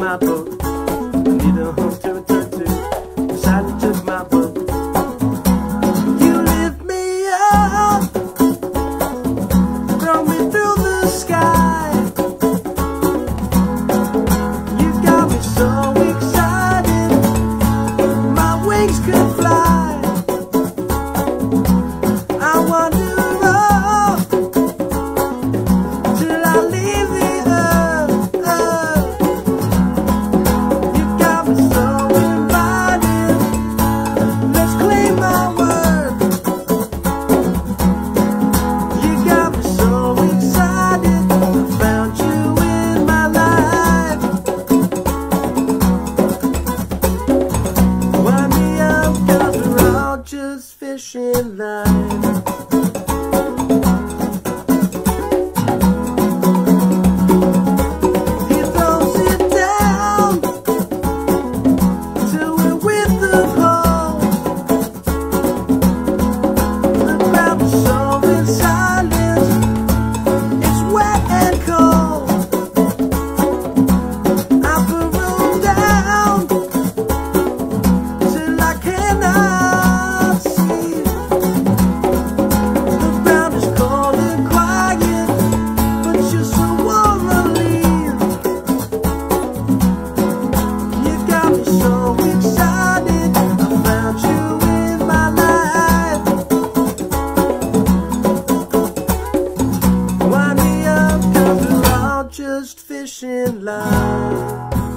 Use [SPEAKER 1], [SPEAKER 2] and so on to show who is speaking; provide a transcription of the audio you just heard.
[SPEAKER 1] my book. I need a home to return to. just fishing line.